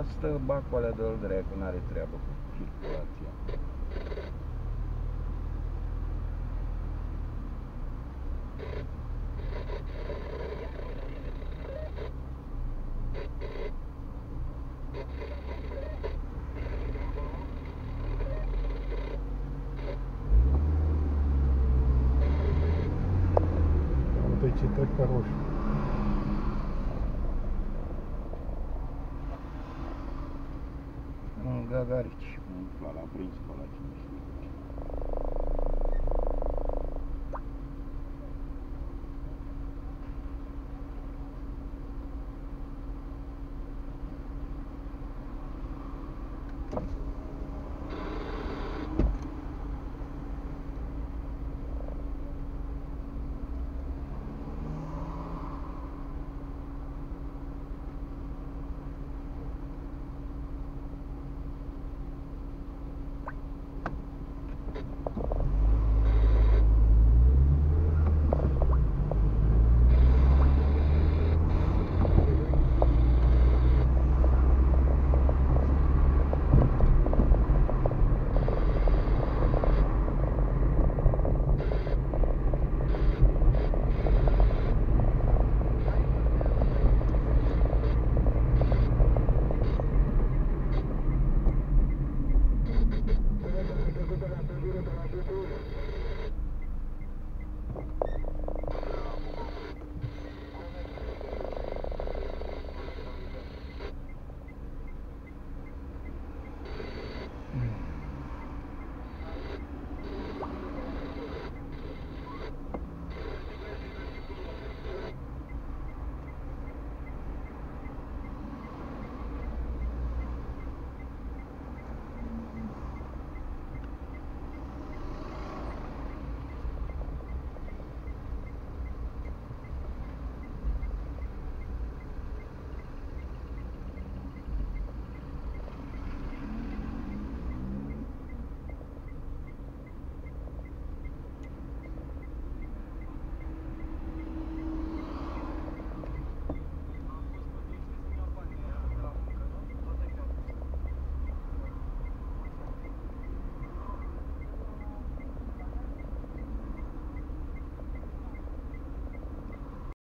obicei ăla stă bacul alea de-l dracu, n-are treabă cu circulația. Uite ce trec pe roșu. Gagarite. Vamos lá na frente, falar aqui.